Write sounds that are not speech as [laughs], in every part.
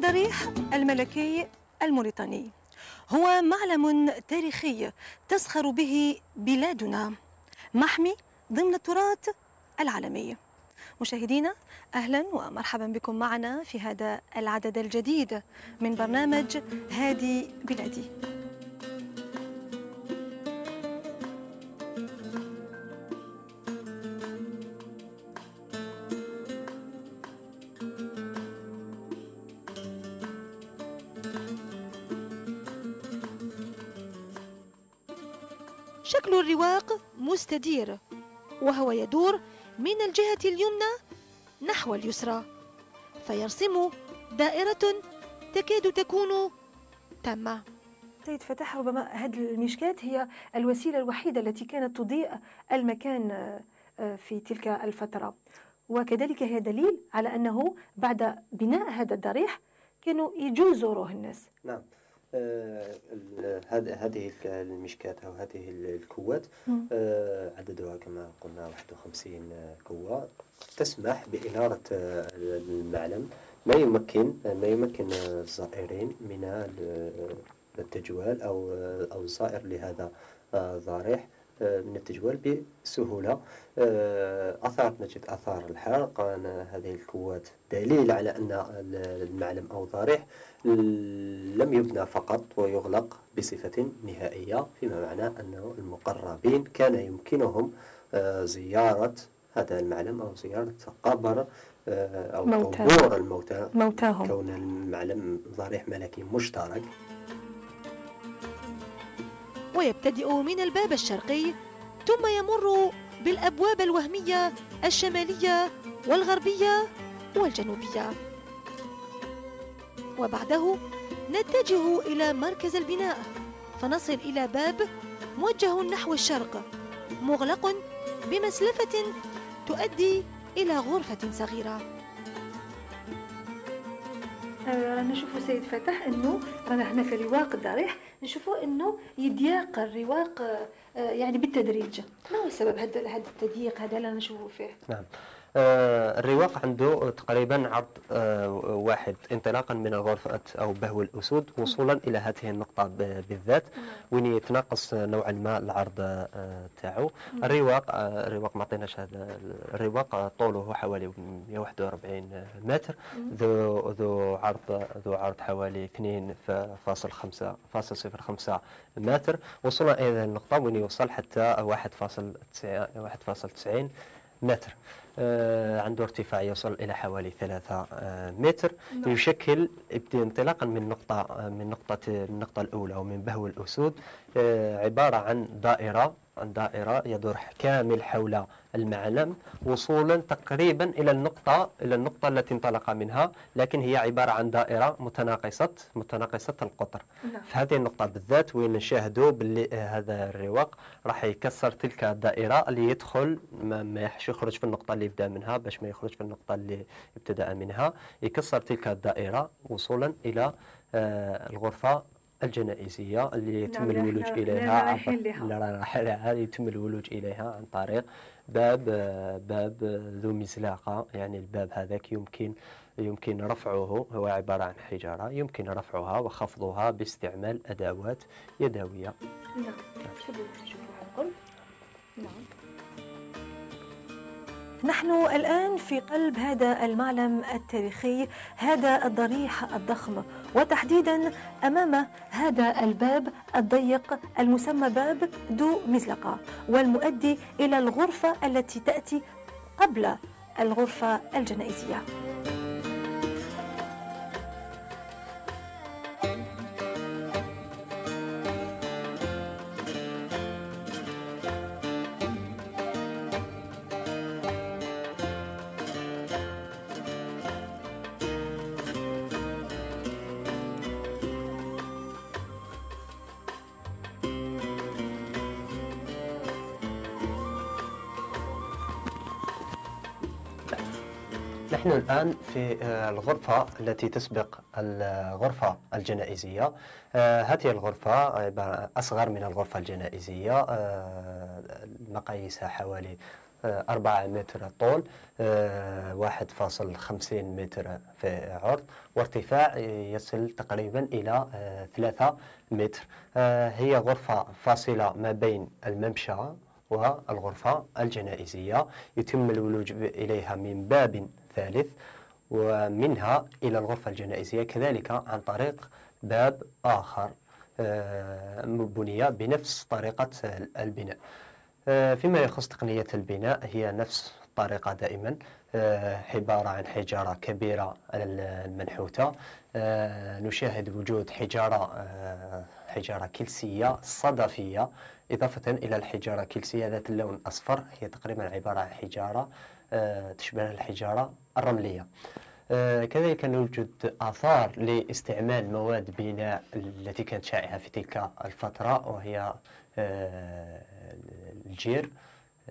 الضريح الملكي الموريتاني. هو معلم تاريخي تزخر به بلادنا. محمي ضمن التراث العالمي. مشاهدينا أهلا ومرحبا بكم معنا في هذا العدد الجديد من برنامج هادي بلادي. شكل الرواق مستدير وهو يدور من الجهة اليمنى نحو اليسرى فيرسم دائرة تكاد تكون تامة. سيد فتح ربما هذه المشكات هي الوسيلة الوحيدة التي كانت تضيء المكان آه، في تلك الفترة. وكذلك هي دليل على أنه بعد بناء هذا الضريح كانوا يجوا يزوروه الناس. نعم. هذه المشكات أو هذه الكوات. آه، عددها كما قلنا 51 كوة تسمح بإنارة آه، المعلم ما يمكن ما يمكن الزائرين من ال- التجوال أو أو الزائر لهذا آه، الضريح آه، من التجوال بسهولة. آه، أثار نجد آثار الحرق. أن هذه الكوات دليل على أن المعلم أو الضريح لم يبنى فقط ويغلق بصفة نهائية فيما معناه أنه المقربين كان يمكنهم آه، زيارة هذا المعلم أو زيارة قبر آه، أو موتى. قبور الموتى. موتاهم. كون المعلم ضريح ملكي مشترك. ويبتدئ من الباب الشرقي ثم يمر بالأبواب الوهمية الشمالية والغربية والجنوبية. وبعده نتجه إلى مركز البناء فنصل إلى باب موجه نحو الشرق مغلق بمسلفة تؤدي إلى غرفة صغيرة. رانا نشوفوا سيد فتح إنه رانا هنا في رواق الضريح نشوفوا إنه يضيق الرواق آه، يعني بالتدريج. ما هو السبب هذا التضييق هذا اللي نشوفه فيه؟ نعم. الرواق عنده تقريبا عرض آه، واحد انطلاقا من غرفة أو بهو الأسود وصولا إلى هذه النقطة بالذات وين يتناقص نوعا ما العرض آه، تاعو. الرواق آه، الرواق ما عطيناش هذا الرواق آه، طوله حوالي 141 متر. ذو ذو عرض ذو عرض حوالي 2.5 فاصل صفر خمسة متر. وصلنا إلى هذه النقطة وين يوصل حتى 1.9 1.90 متر آه، عنده ارتفاع يصل إلى حوالي 3 آه، متر نعم. يشكل انطلاقا من نقطة آه، من نقطة النقطة الأولى ومن بهو الأسود عبارة عن دائرة عن دائرة يدور كامل حول المعلم وصولا تقريبا إلى النقطة إلى النقطة التي انطلق منها لكن هي عبارة عن دائرة متناقصة متناقصة القطر. نعم. في هذه النقطة بالذات وين نشاهدوا باللي هذا الرواق راح يكسر تلك الدائرة اللي يدخل ما, ما يحش يخرج في النقطة اللي يبدأ منها باش ما يخرج في النقطة اللي ابتدأ منها. يكسر تلك الدائرة وصولا إلى آه، الغرفة الجنائزية اللي يتم نعم، الولوج نحن- إليها لا، راح يتم الولوج إليها عن طريق باب باب ذو مزلاقة يعني الباب هذاك يمكن يمكن رفعه. هو عبارة عن حجارة. يمكن رفعها وخفضها باستعمال أدوات يدوية. نعم. القرب نعم. نحن الآن في قلب هذا المعلم التاريخي هذا الضريح الضخم. وتحديدا أمام هذا الباب الضيق المسمى باب ذو مزلقة والمؤدي إلى الغرفة التي تأتي قبل الغرفة الجنائزية. الآن في آه، الغرفة التي تسبق الغرفة الجنائزية. آه، هذه الغرفة أصغر من الغرفة الجنائزية آه، مقاييسها حوالي 4 متر طول 1.50 متر في عرض. وارتفاع يصل تقريبا إلى 3 متر. هي غرفة فاصلة ما بين الممشى والغرفة الجنائزية. يتم الولوج إليها من باب ثالث ومنها إلى الغرفة الجنائزية كذلك عن طريق باب آخر آه، بني بنفس طريقة البناء. آه، فيما يخص تقنية البناء هي نفس الطريقة دائما آه، عبارة عن حجارة كبيرة المنحوتة. نشاهد وجود حجارة حجارة كلسية صدفية إضافة إلى الحجارة الكلسية ذات اللون الأصفر هي تقريبا عبارة عن حجارة تشبه الحجارة الرملية. آه، كذلك نوجد آثار لاستعمال مواد بناء التي كانت شائعة في تلك الفترة وهي آه، الجير.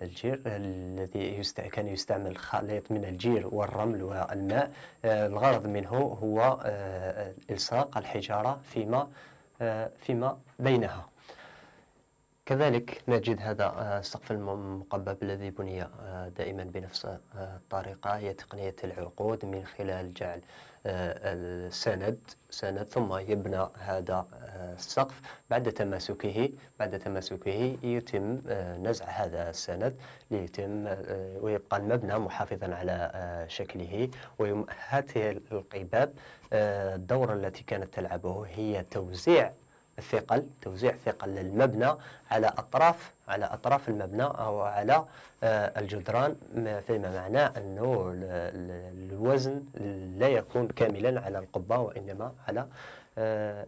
الجير الذي كان يستعمل خليط من الجير والرمل والماء. آه، الغرض منه هو إلصاق الحجارة فيما فيما بينها. كذلك نجد هذا آه، السقف المقبب الذي بني آه، دائما بنفس آه، الطريقة هي تقنية العقود من خلال جعل السند سند ثم يبنى هذا السقف. بعد تماسكه بعد تماسكه يتم نزع هذا السند ليتم ويبقى المبنى محافظا على شكله. وهذه القباب الدورة التي كانت تلعبه هي توزيع الثقل توزيع ثقل المبنى على أطراف على أطراف المبنى أو على آه، الجدران. فيما معناه أنه الوزن لا يكون كاملا على القبة وإنما على آه،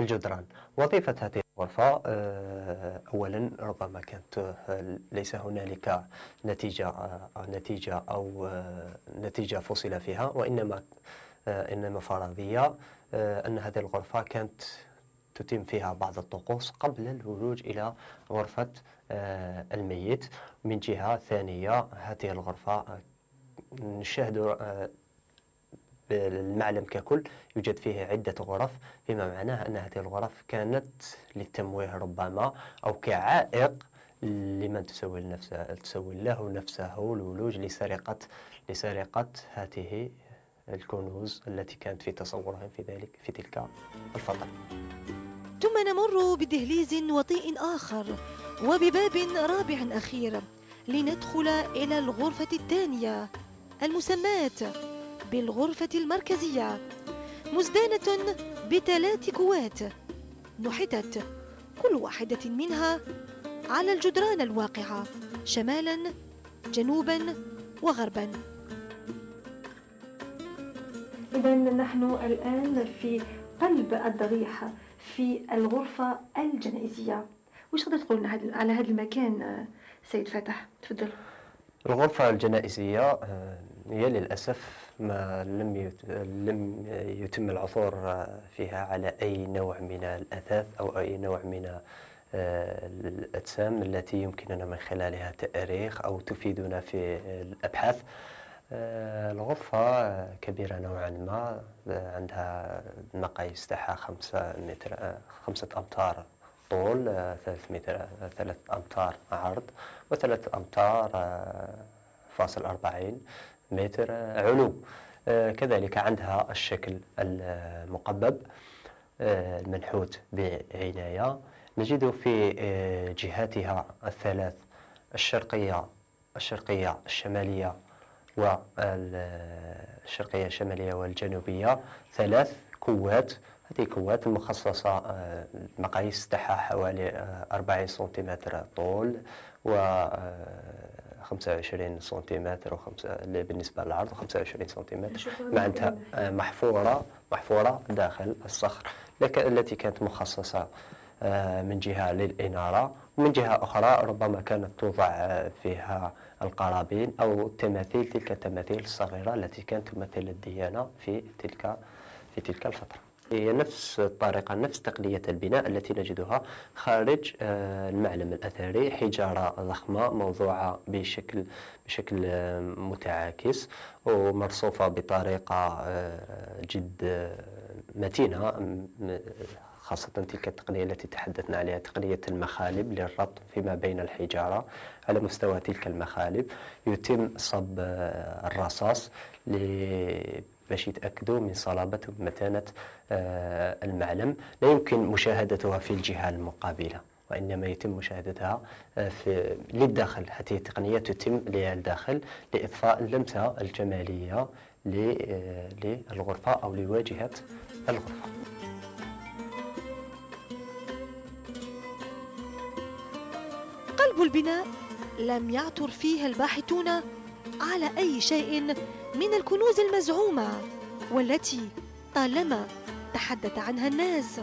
الجدران. وظيفة هذه الغرفة آه، أولا ربما كانت ليس هنالك نتيجة نتيجة أو نتيجة فصل فيها وإنما إنما فرضية أن هذه الغرفة كانت تتم فيها بعض الطقوس قبل الولوج إلى غرفة آه، الميت. من جهة ثانية هذه الغرفة آه، نشاهد آه، المعلم ككل يوجد فيه عدة غرف. فيما معناه أن هذه الغرف كانت للتمويه ربما أو كعائق لمن تسوي نفسه تسوي له نفسه الولوج لسرقة لسرقة هذه الكنوز التي كانت في تصورهم في ذلك في تلك الفترة. ثم نمر بدهليز وطيء آخر وبباب رابع أخير لندخل إلى الغرفة الثانية المسماة بالغرفة المركزية مزدانة بثلاث كوات نحتت كل واحدة منها على الجدران الواقعة شمالا جنوبا وغربا. إذا نحن الآن في قلب الضريح في الغرفة الجنائزية. وش تقدر تقول على هذا المكان سيد فتح؟ تفضل. الغرفة الجنائزية آه، هي للأسف ما لم لم يتم العثور فيها على أي نوع من الأثاث أو أي نوع من آه، الأجسام التي يمكننا من خلالها تأريخ أو تفيدنا في الأبحاث. الغرفة كبيرة نوعا ما عندها المقاييس تاعها خمسة متر خمسة أمتار طول ثلاث متر ثلاث أمتار عرض وثلاث أمتار فاصل أربعين متر علو. آه، كذلك عندها الشكل المقبب آه، المنحوت بعناية. نجد في جهاتها الثلاث الشرقية الشرقية الشمالية والشرقية الشمالية والجنوبية ثلاث كوات هذه كوات مخصصة آه، المقاييس تاعها حوالي 40 آه، سنتيمتر طول و 25 آه، سنتيمتر بالنسبة للعرض 25 سنتيمتر. معناتها محفورة محفورة داخل الصخر التي كانت مخصصة من جهة للإنارة. ومن جهة أخرى ربما كانت توضع فيها القرابين أو التماثيل تلك التماثيل الصغيرة التي كانت تمثل الديانة في تلك في تلك الفترة. هي نفس الطريقة نفس تقنية البناء التي نجدها خارج آه، المعلم الأثري حجارة ضخمة موضوعة بشكل بشكل متعاكس ومرصوفة بطريقة آه، جد متينة خاصة تلك التقنية التي تحدثنا عليها تقنية المخالب للربط فيما بين الحجارة على مستوى تلك المخالب. يتم صب الرصاص باش يتأكدوا من صلابة ومتانة المعلم. لا يمكن مشاهدتها في الجهة المقابلة وإنما يتم مشاهدتها آه، في للداخل. هذه التقنية تتم للداخل لإضفاء اللمسة الجمالية آه، للغرفة أو لواجهة قلب البناء لم يعثر فيه الباحثون على أي شيء من الكنوز المزعومة والتي طالما تحدث عنها الناس.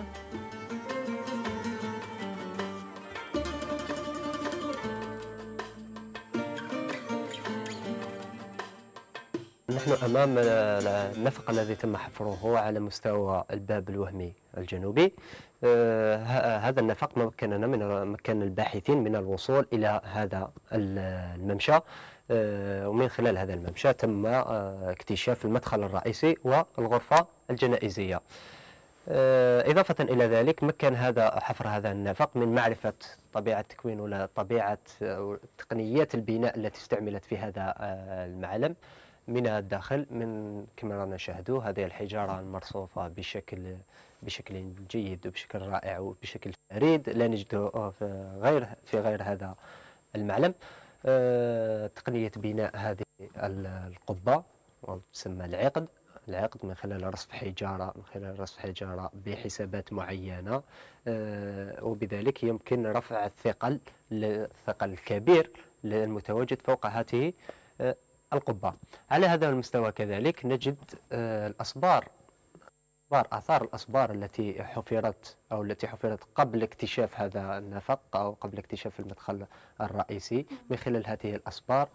أمام النفق الذي تم حفره على مستوى الباب الوهمي الجنوبي. آه، هذا النفق مكننا من مكن الباحثين من الوصول إلى هذا الممشى. آه، ومن خلال هذا الممشى تم آه، اكتشاف المدخل الرئيسي والغرفة الجنائزية. إضافة إلى ذلك مكن هذا حفر هذا النفق من معرفة طبيعة تكوين ولا طبيعة تقنيات البناء التي استعملت في هذا المعلم. من الداخل من كما نشاهدوا هذه الحجارة المرصوفة بشكل بشكل جيد وبشكل رائع وبشكل فريد. لا نجده في غير في غير هذا المعلم. آه، تقنية بناء هذه القبة وتسمى العقد. العقد من خلال رصف حجارة من خلال رصف حجارة بحسابات معينة. آه، وبذلك يمكن رفع الثقل الثقل الكبير المتواجد فوق هذه القبة. على هذا المستوى كذلك نجد آه، الأصبار أصبار آثار الأصبار التي حفرت أو التي حفرت قبل اكتشاف هذا النفق أو قبل اكتشاف المدخل الرئيسي. من خلال هذه الأصبار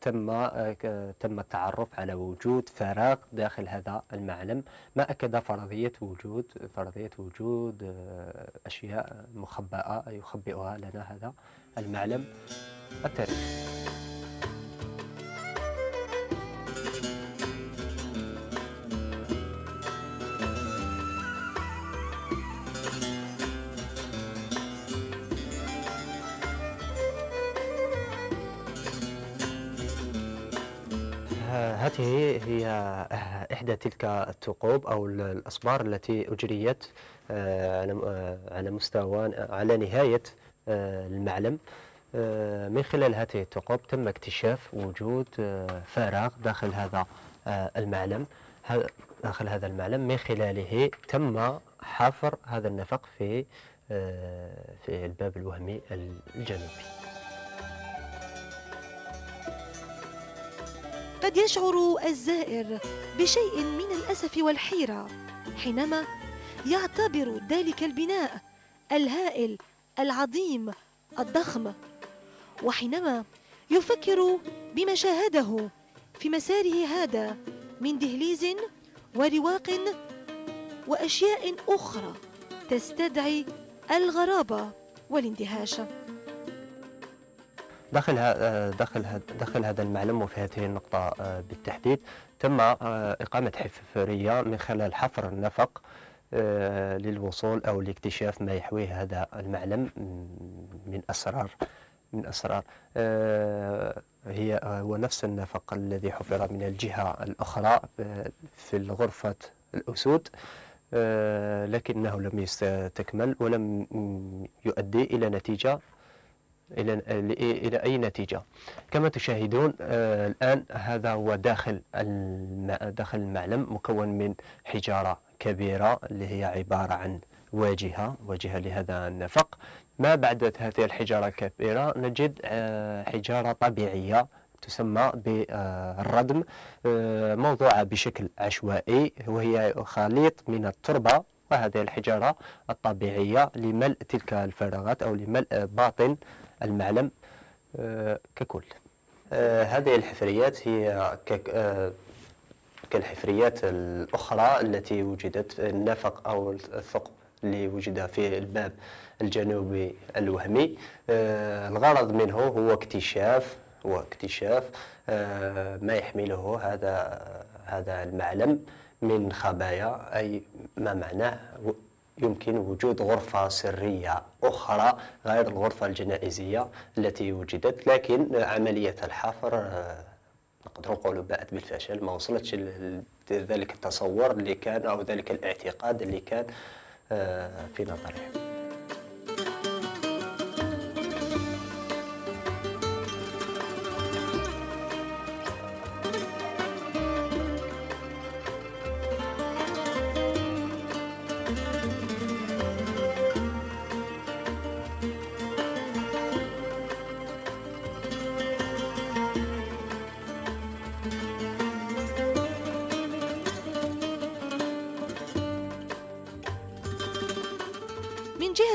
تم آه، تم التعرف على وجود فراغ داخل هذا المعلم. ما أكد فرضية وجود فرضية وجود آه، أشياء مخبأة يخبئها لنا هذا المعلم التاريخي. هذه هي إحدى تلك الثقوب أو الأصبار التي أجريت آه، آه، على مستوى على نهاية آه، المعلم. من خلال هذه الثقوب تم اكتشاف وجود فراغ داخل هذا المعلم. داخل هذا المعلم. من خلاله تم حفر هذا النفق في في الباب الوهمي الجنوبي. قد يشعر الزائر بشيء من الأسف والحيرة. حينما يعتبر ذلك البناء الهائل العظيم الضخم وحينما يفكر بما شاهده في مساره هذا من دهليز ورواق وأشياء أخرى تستدعي الغرابة والاندهاش داخل داخل داخل هذا المعلم وفي هذه النقطة آه، بالتحديد. تم آه، إقامة حفرية من خلال حفر النفق آه، للوصول أو لاكتشاف ما يحويه هذا المعلم من أسرار من أسرار. هي هو نفس النفق الذي حفر من الجهة الأخرى في الغرفة الأسود لكنه لم يستكمل ولم يؤدي إلى نتيجة إلى إلى أي نتيجة؟ كما تشاهدون آه، الآن هذا هو داخل داخل المعلم مكون من حجارة كبيرة اللي هي عبارة عن واجهة واجهة لهذا النفق. ما بعد هذه الحجارة الكبيرة؟ نجد آه، حجارة طبيعية تسمى بالردم آه، موضوعة بشكل عشوائي وهي خليط من التربة وهذه الحجارة الطبيعية لملء تلك الفراغات أو لملء باطن المعلم آه، ككل. آه، هذه الحفريات هي آه، كالحفريات الأخرى التي وجدت النفق أو الثقب اللي وجد في الباب الجنوبي الوهمي. الغرض منه هو اكتشاف هو اكتشاف ما يحمله هذا هذا المعلم من خبايا أي ما معناه يمكن وجود غرفة سرية أخرى غير الغرفة الجنائزية التي وجدت لكن عملية الحفر آه، نقدر نقولوا باءت بالفشل ما وصلتش ذلك التصور اللي كان أو ذلك الاعتقاد اللي كان آه، في نظرهم.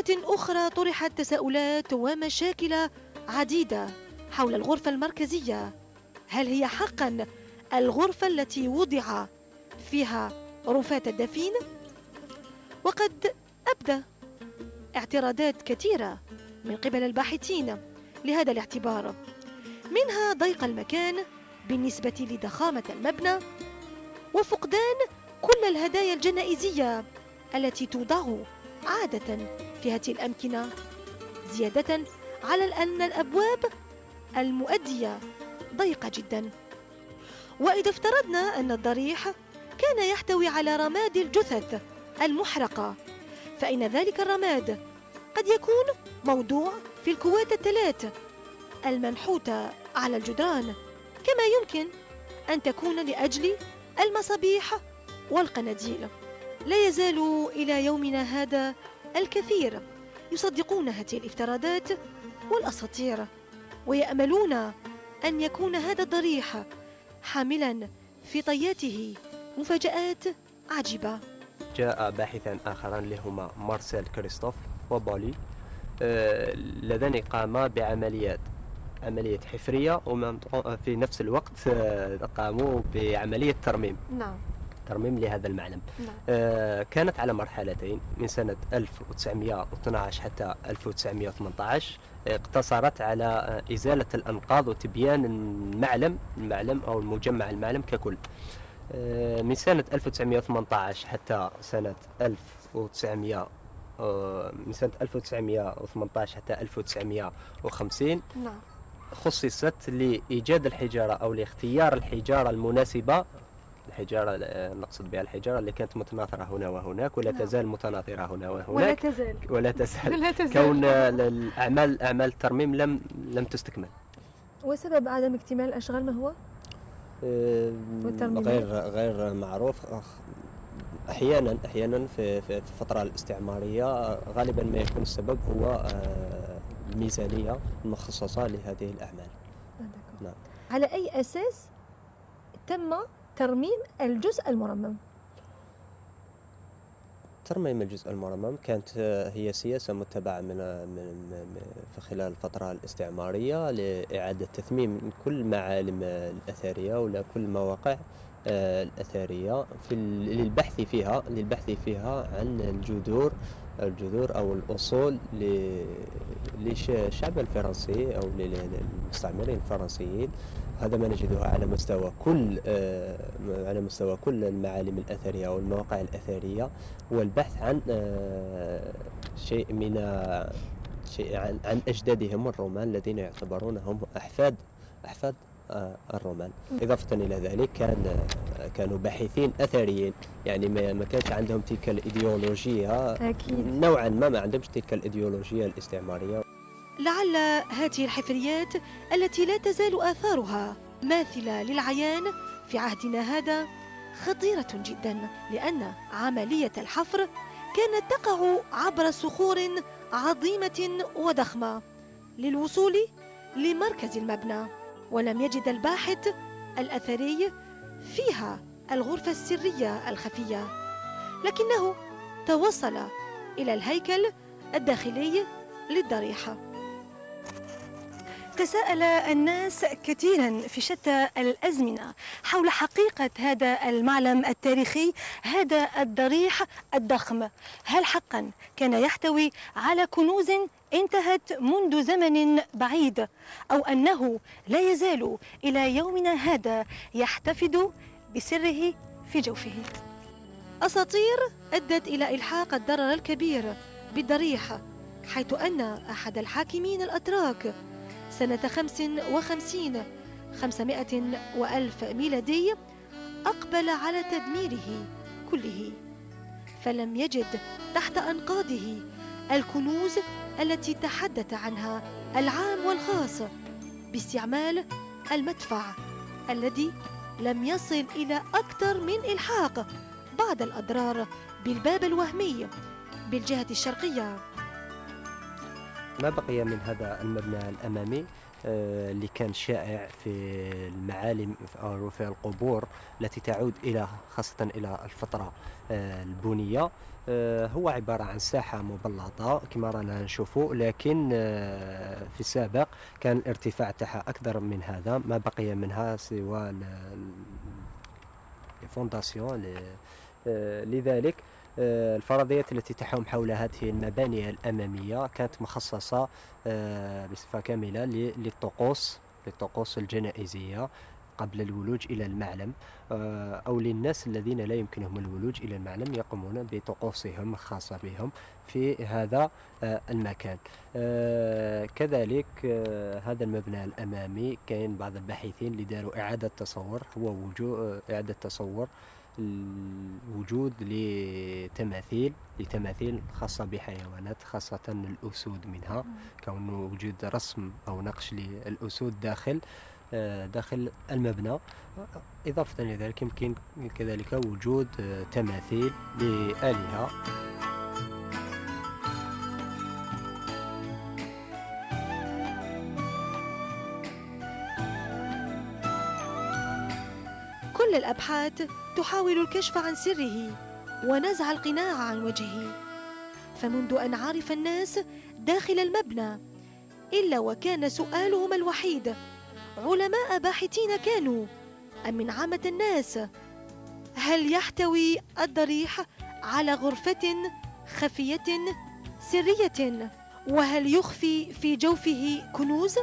أخرى طرحت تساؤلات ومشاكل عديدة حول الغرفة المركزية. هل هي حقا الغرفة التي وضع فيها رفاة الدفين؟ وقد أبدى اعتراضات كثيرة من قبل الباحثين لهذا الاعتبار. منها ضيق المكان بالنسبة لضخامة المبنى وفقدان كل الهدايا الجنائزية التي توضع عادة في هذه الأمكنة زيادة على أن الأبواب المؤدية ضيقة جدا. وإذا افترضنا أن الضريح كان يحتوي على رماد الجثث المحرقة فإن ذلك الرماد قد يكون موضوع في الكوات الثلاث المنحوتة على الجدران. كما يمكن أن تكون لأجل المصابيح والقناديل. لا يزال إلى يومنا هذا الكثير. يصدقون هذه الافتراضات والأساطير ويأملون أن يكون هذا الضريح حاملا في طياته مفاجآت عجيبة. جاء باحثان آخران اللي هما مارسيل كريستوف وبولي. آه، اللذان قاما بعمليات عملية حفرية وفي نفس الوقت آه، قاموا بعملية ترميم. نعم. ترميم لهذا المعلم نعم. آه كانت على مرحلتين من سنة 1912 حتى 1918 اقتصرت على آه، إزالة الأنقاض وتبيان المعلم المعلم أو المجمع المعلم ككل آه من سنة 1918 حتى سنة 1900 آه، من سنة 1918 حتى 1950 نعم. خصصت لإيجاد الحجارة أو لاختيار الحجارة المناسبة الحجارة نقصد بها الحجارة اللي كانت متناثرة هنا وهناك ولا نعم. تزال متناثرة هنا وهناك ولا تزال ولا تزال, [laughs] ولا تزال. كون الأعمال أعمال الترميم لم لم تستكمل وسبب عدم اكتمال الأشغال ما هو؟ غير غير معروف أحيانا أحيانا في في الفترة الاستعمارية غالبا ما يكون السبب هو آه، الميزانية المخصصة لهذه الأعمال نعم. على أي أساس تم ترميم الجزء المرمم. ترميم الجزء المرمم كانت هي سياسة متبعة من, من في خلال الفترة الاستعمارية لإعادة تثميم كل المعالم الأثرية ولا كل المواقع آه، الأثرية في للبحث فيها للبحث فيها عن الجذور الجذور أو الأصول للشعب الفرنسي أو للمستعمرين الفرنسيين. هذا ما نجده على مستوى كل آه، على مستوى كل المعالم الأثرية أو المواقع الأثرية والبحث عن آه، شيء من شيء عن, عن أجدادهم الرومان الذين يعتبرونهم أحفاد أحفاد آه، الرومان. إضافة إلى ذلك كان كانوا باحثين أثريين. يعني ما كانش عندهم تلك الإيديولوجية أكيد. نوعا ما ما عندهمش تلك الإيديولوجية الاستعمارية. لعل هذه الحفريات التي لا تزال آثارها ماثلة للعيان في عهدنا هذا خطيرة جدا لأن عملية الحفر كانت تقع عبر صخور عظيمة وضخمة للوصول لمركز المبنى ولم يجد الباحث الأثري فيها الغرفة السرية الخفية لكنه توصل إلى الهيكل الداخلي للضريحة. تساءل الناس كثيرا في شتى الأزمنة. حول حقيقة هذا المعلم التاريخي هذا الضريح الضخم. هل حقا كان يحتوي على كنوز انتهت منذ زمن بعيد أو أنه لا يزال إلى يومنا هذا يحتفظ بسره في جوفه؟ أساطير أدت إلى إلحاق الضرر الكبير بالضريح حيث أن أحد الحاكمين الأتراك سنة خمس وخمسين خمسمائة وألف ميلادي أقبل على تدميره كله فلم يجد تحت أنقاضه الكنوز التي تحدث عنها العام والخاص باستعمال المدفع الذي لم يصل إلى أكثر من إلحاق بعض الأضرار بالباب الوهمي بالجهة الشرقية. ما بقي من هذا المبنى الأمامي آه، اللي كان شائع في المعالم أو في القبور التي تعود إلى خاصة إلى الفترة آه، البنية. آه، هو عبارة عن ساحة مبلطة كما رانا نشوفوا لكن في السابق كان الارتفاع تاعها أكثر من هذا. ما بقي منها سوى الفونداسيون لذلك. الفرضيات التي تحوم حول هذه المباني الأمامية كانت مخصصة آه، بصفة كاملة للطقوس للطقوس الجنائزية قبل الولوج إلى المعلم. آه، أو للناس الذين لا يمكنهم الولوج إلى المعلم يقومون بطقوسهم الخاصة بهم في هذا المكان. كذلك هذا المبنى الأمامي كاين بعض الباحثين اللي داروا إعادة تصور هو وجود إعادة تصور. الوجود لتماثيل لتماثيل خاصة بحيوانات خاصة الأسود منها. كونه وجود رسم أو نقش للأسود داخل آه، داخل المبنى. إضافة إلى ذلك يمكن كذلك وجود تماثيل لآلهة. كل الأبحاث تحاول الكشف عن سره ونزع القناع عن وجهه. فمنذ أن عرف الناس داخل المبنى إلا وكان سؤالهم الوحيد علماء باحثين كانوا أم من عامة الناس؟ هل يحتوي الضريح على غرفة خفية سرية؟ وهل يخفي في جوفه كنوز؟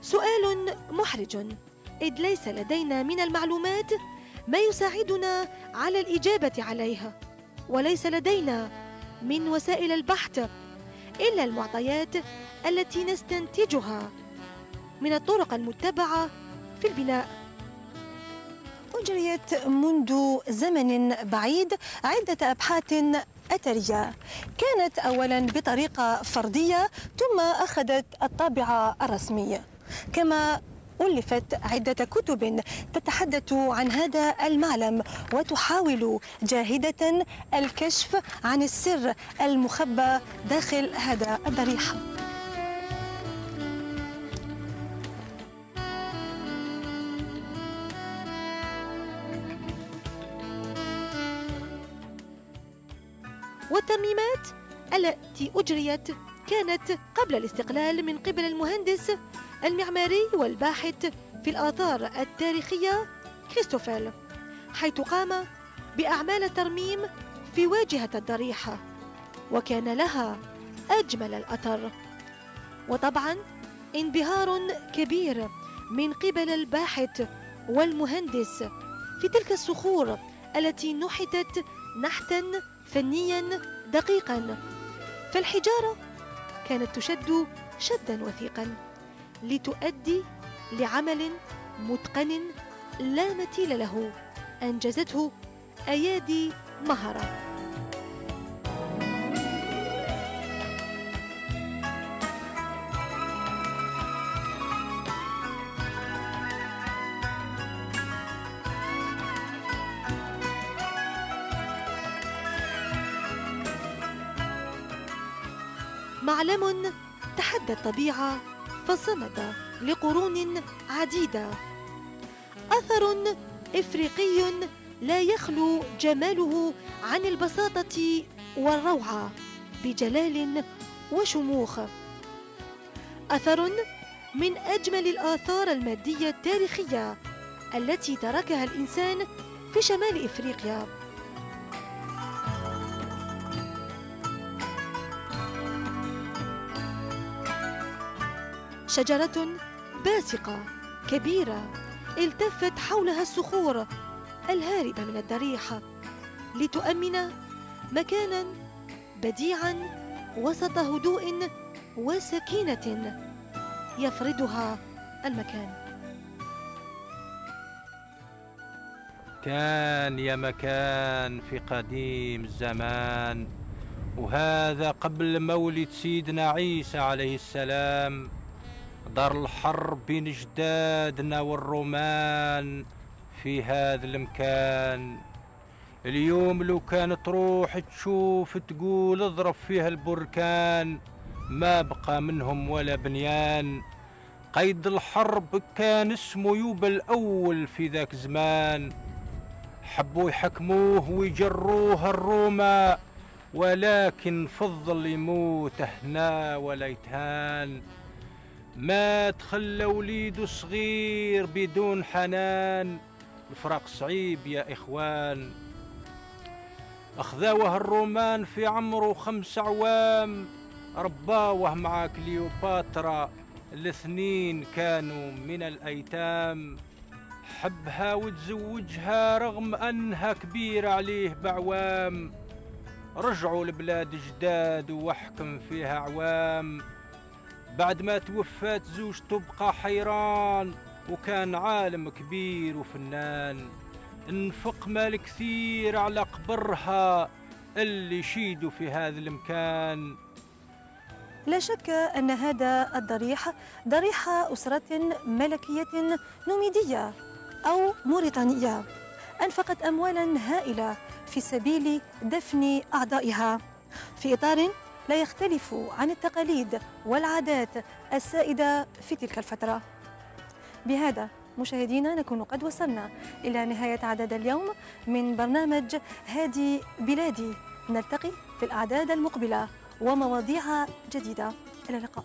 سؤال محرج. إذ ليس لدينا من المعلومات ما يساعدنا على الإجابة عليها وليس لدينا من وسائل البحث إلا المعطيات التي نستنتجها من الطرق المتبعة في البناء. أجريت منذ زمن بعيد عدة أبحاث أثرية كانت أولا بطريقة فردية ثم أخذت الطابع الرسمي كما ألفت عدة كتب تتحدث عن هذا المعلم وتحاول جاهدة الكشف عن السر المخبى داخل هذا الضريح والترميمات التي أجريت كانت قبل الاستقلال من قبل المهندس المعماري والباحث في الآثار التاريخية كريستوفيل حيث قام بأعمال ترميم في واجهة الضريحة وكان لها أجمل الأثر. وطبعا انبهار كبير من قبل الباحث والمهندس في تلك الصخور التي نحتت نحتا فنيا دقيقا فالحجارة كانت تشد شدا وثيقا. لتؤدي لعمل متقن لا مثيل له. أنجزته أيادي مهره معلم تحدى الطبيعة. فصمد لقرون عديدة. أثر إفريقي لا يخلو جماله عن البساطة والروعة بجلال وشموخ. أثر من أجمل الآثار المادية التاريخية التي تركها الإنسان في شمال إفريقيا. شجرة باسقة كبيرة التفت حولها الصخور الهاربة من الضريح لتؤمن مكانا بديعا وسط هدوء وسكينة يفرضها المكان. كان يا مكان في قديم الزمان وهذا قبل مولد سيدنا عيسى عليه السلام. دار الحرب بين جدادنا والرومان في هذا المكان. اليوم لو كان تروح تشوف تقول اضرب فيها البركان ما بقى منهم ولا بنيان. قيد الحرب كان اسمه يوبا الأول في ذاك زمان. حبوا يحكموه ويجروه الروما ولكن فضل يموت هنا ولا يتهان. ما تخلى وليده صغير بدون حنان. الفراق صعيب يا إخوان. أخذوه الرومان في عمره خمس عوام. رباوه مع كليوباترا. الاثنين كانوا من الأيتام. حبها وتزوجها رغم أنها كبيرة عليه بعوام. رجعوا لبلاد جداد وحكم فيها عوام. بعد ما توفات زوجته بقى حيران وكان عالم كبير وفنان. انفق مال كثير على قبرها اللي شيدوا في هذا المكان. لا شك أن هذا الضريح ضريح أسرة ملكية نوميدية أو موريتانية. أنفقت أموالا هائلة في سبيل دفن أعضائها. في إطار لا يختلف عن التقاليد والعادات السائدة في تلك الفترة. بهذا مشاهدينا نكون قد وصلنا إلى نهاية عدد اليوم من برنامج هادي بلادي. نلتقي في الأعداد المقبلة ومواضيع جديدة. إلى اللقاء.